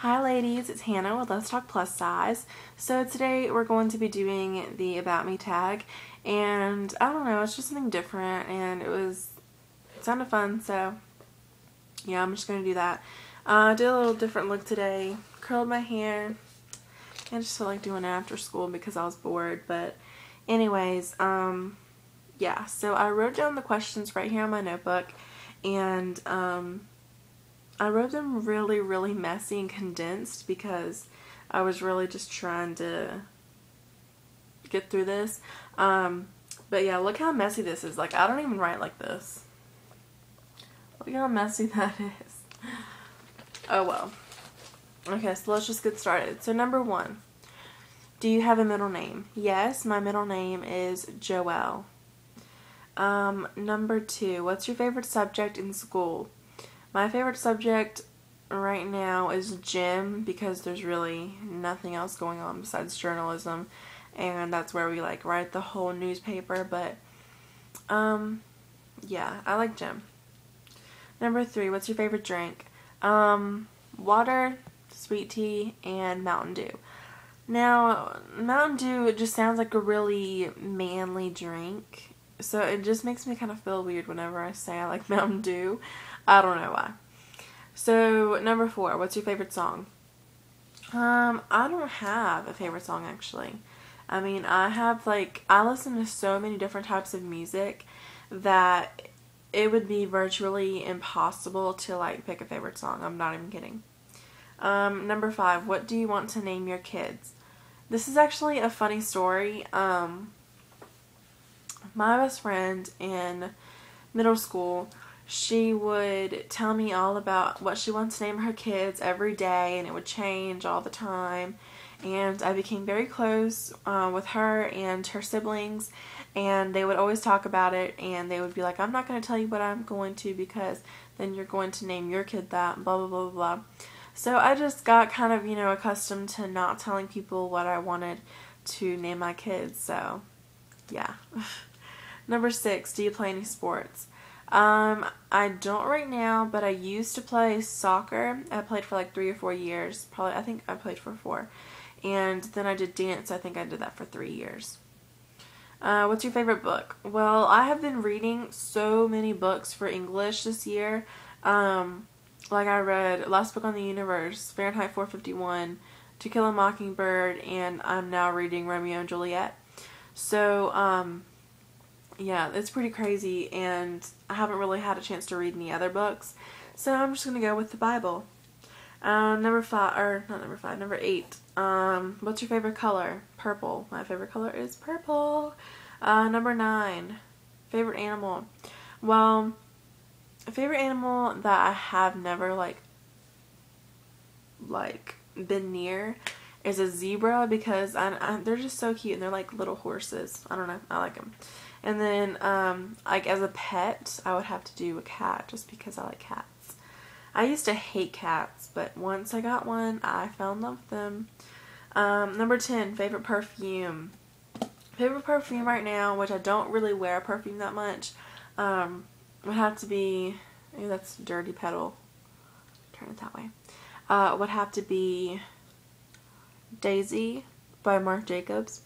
Hi ladies, it's Hannah with Let's Talk Plus Size. So today we're going to be doing the About Me tag and I don't know, it's just something different and it was, it sounded fun so yeah, I'm just going to do that. Uh, I did a little different look today, curled my hair and just felt like doing it after school because I was bored but anyways, um, yeah, so I wrote down the questions right here on my notebook and um, I wrote them really, really messy and condensed because I was really just trying to get through this. Um, but yeah, look how messy this is. Like, I don't even write like this. Look how messy that is. Oh well. Okay, so let's just get started. So number one, do you have a middle name? Yes, my middle name is Joelle. Um, number two, what's your favorite subject in school? My favorite subject right now is gym because there's really nothing else going on besides journalism and that's where we like write the whole newspaper but um yeah I like gym. Number three what's your favorite drink? Um water sweet tea and Mountain Dew. Now Mountain Dew it just sounds like a really manly drink so it just makes me kind of feel weird whenever I say I like Mountain Dew I don't know why. So, number four, what's your favorite song? Um, I don't have a favorite song actually. I mean, I have like, I listen to so many different types of music that it would be virtually impossible to like pick a favorite song. I'm not even kidding. Um, number five, what do you want to name your kids? This is actually a funny story. Um, my best friend in middle school she would tell me all about what she wants to name her kids every day and it would change all the time. And I became very close uh, with her and her siblings and they would always talk about it and they would be like I'm not going to tell you what I'm going to because then you're going to name your kid that blah blah blah blah. So I just got kind of you know accustomed to not telling people what I wanted to name my kids so yeah. Number six do you play any sports um, I don't right now, but I used to play soccer. I played for like three or four years. Probably, I think I played for four. And then I did dance. I think I did that for three years. Uh, what's your favorite book? Well, I have been reading so many books for English this year. Um, like I read Last Book on the Universe, Fahrenheit 451, To Kill a Mockingbird, and I'm now reading Romeo and Juliet. So, um, yeah, it's pretty crazy, and I haven't really had a chance to read any other books, so I'm just gonna go with the Bible. Um, number five, or not number five, number eight. Um, what's your favorite color? Purple. My favorite color is purple. Uh, number nine, favorite animal. Well, a favorite animal that I have never like, like been near is a zebra because I, I, they're just so cute and they're like little horses. I don't know. I like them. And then, um, like as a pet, I would have to do a cat just because I like cats. I used to hate cats, but once I got one, I fell in love with them. Um, number 10, favorite perfume. Favorite perfume right now, which I don't really wear perfume that much, um, would have to be, that's Dirty Petal. Turn it that way. Uh, would have to be Daisy by Marc Jacobs.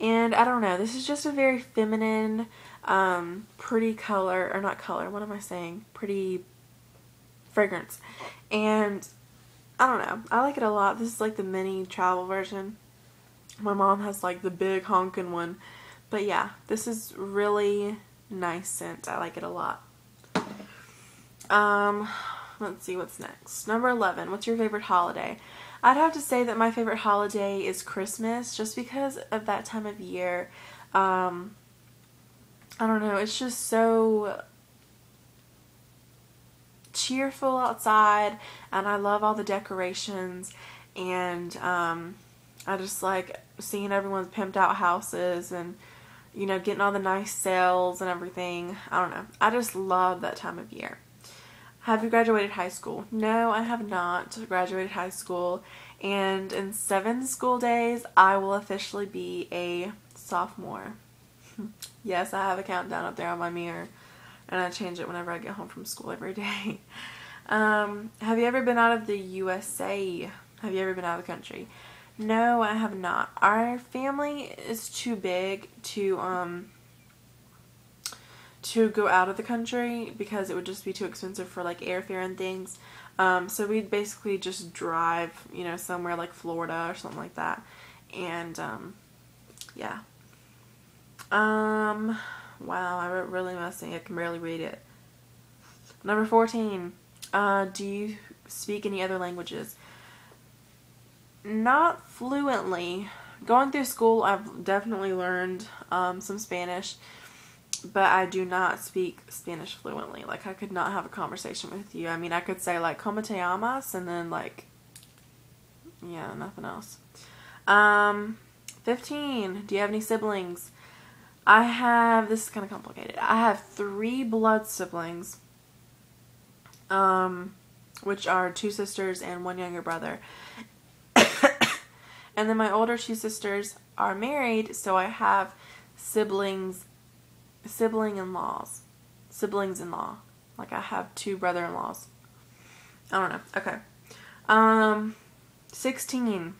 And I don't know, this is just a very feminine, um, pretty color, or not color, what am I saying? Pretty fragrance. And I don't know, I like it a lot. This is like the mini travel version. My mom has like the big honkin' one. But yeah, this is really nice scent. I like it a lot. Um, let's see what's next. Number 11, what's your favorite holiday? I'd have to say that my favorite holiday is Christmas just because of that time of year. Um, I don't know, it's just so cheerful outside and I love all the decorations and um, I just like seeing everyone's pimped out houses and you know getting all the nice sales and everything. I don't know. I just love that time of year. Have you graduated high school? No, I have not graduated high school. And in seven school days, I will officially be a sophomore. yes, I have a countdown up there on my mirror. And I change it whenever I get home from school every day. Um, have you ever been out of the USA? Have you ever been out of the country? No, I have not. Our family is too big to um to go out of the country because it would just be too expensive for like airfare and things. Um, so we'd basically just drive, you know, somewhere like Florida or something like that. And um, yeah. Um, wow, I wrote really messy. I can barely read it. Number 14. Uh, do you speak any other languages? Not fluently. Going through school, I've definitely learned um, some Spanish, but I do not speak Spanish fluently. Like, I could not have a conversation with you. I mean, I could say, like, ¿Cómo te llamas? And then, like, yeah, nothing else. Um, 15. Do you have any siblings? I have, this is kind of complicated. I have three blood siblings um, which are two sisters and one younger brother. and then my older two sisters are married, so I have siblings, sibling-in-laws, siblings-in-law. Like I have two brother-in-laws. I don't know. Okay. Um, 16.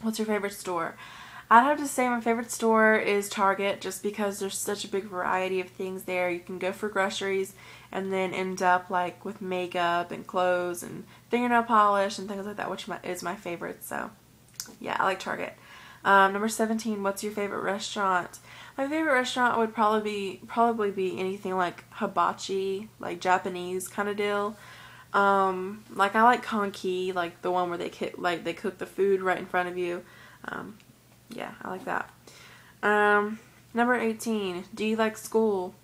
What's your favorite store? I'd have to say my favorite store is Target just because there's such a big variety of things there. You can go for groceries and then end up like with makeup and clothes and fingernail polish and things like that, which is my favorite. So yeah, I like Target. Um, number 17, what's your favorite restaurant? My favorite restaurant would probably be probably be anything like hibachi, like Japanese kind of deal. Um, like I like Kanki, like the one where they like they cook the food right in front of you. Um, yeah, I like that. Um, number 18. Do you like school?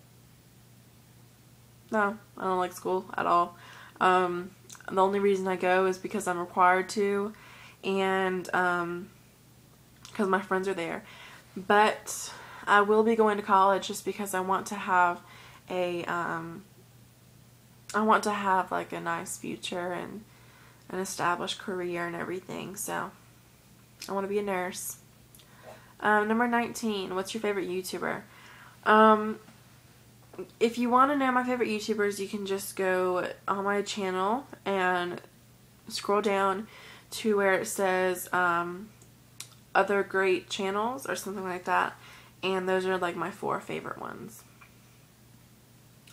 No, I don't like school at all. Um, the only reason I go is because I'm required to and um, because my friends are there. But I will be going to college just because I want to have a um, I want to have like a nice future and an established career and everything. So I want to be a nurse. Um, number 19, what's your favorite YouTuber? Um, if you want to know my favorite YouTubers, you can just go on my channel and scroll down to where it says um, other great channels or something like that. And those are like my four favorite ones.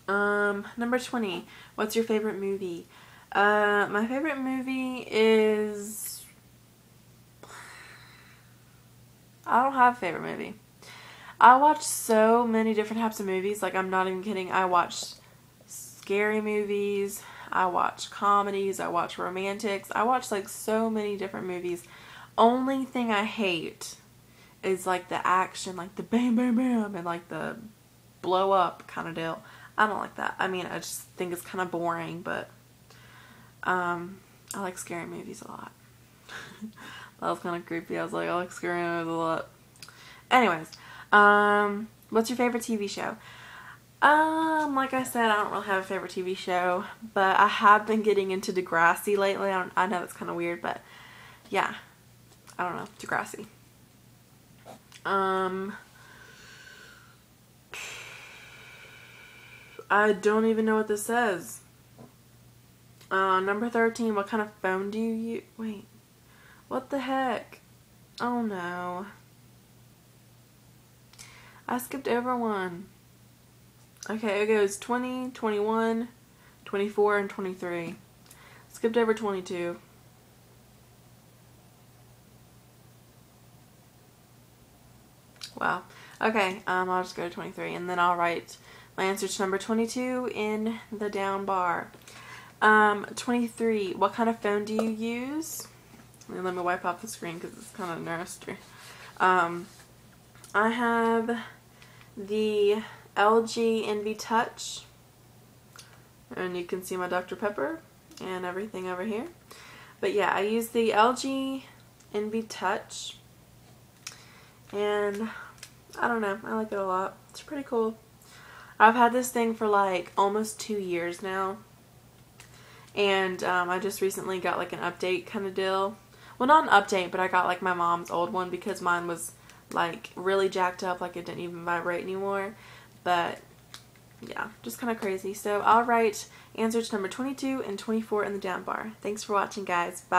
Um, number 20, what's your favorite movie? Uh, my favorite movie is I don't have a favorite movie. I watch so many different types of movies. Like, I'm not even kidding. I watch scary movies. I watch comedies. I watch romantics. I watch, like, so many different movies. Only thing I hate is, like, the action, like, the bam, bam, bam, and, like, the blow up kind of deal. I don't like that. I mean, I just think it's kind of boring, but, um, I like scary movies a lot. That was kind of creepy. I was like, I like scary movies a lot. Anyways, um, what's your favorite TV show? Um, like I said, I don't really have a favorite TV show, but I have been getting into Degrassi lately. I, I know it's kind of weird, but yeah, I don't know, Degrassi. Um, I don't even know what this says. Uh, number 13, what kind of phone do you use? Wait. What the heck? Oh no. I skipped over one. Okay, it goes 20, 21, 24, and 23. Skipped over 22. Wow. Okay, um, I'll just go to 23 and then I'll write my answer to number 22 in the down bar. Um, 23. What kind of phone do you use? let me wipe off the screen because it's kind of nasty. Um, I have the LG enV Touch. And you can see my Dr. Pepper and everything over here. But yeah, I use the LG enV Touch. And I don't know, I like it a lot. It's pretty cool. I've had this thing for like almost two years now. And um, I just recently got like an update kind of deal well not an update but I got like my mom's old one because mine was like really jacked up like it didn't even vibrate anymore but yeah, just kind of crazy. So I'll write answers number 22 and 24 in the down bar. Thanks for watching, guys. Bye.